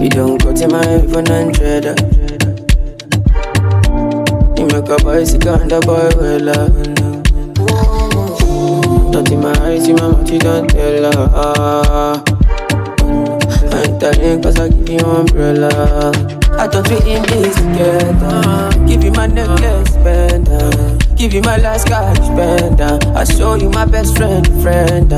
You don't go to my heaven and dread You make a boy sick and a boy well Not in my eyes, in my mouth, you don't tell her. I'm telling cause I give you umbrella. I thought we in this together. Give you my necklace, spender. Give you my last cash, spender. I show you my best friend, friend.